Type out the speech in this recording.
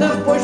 depois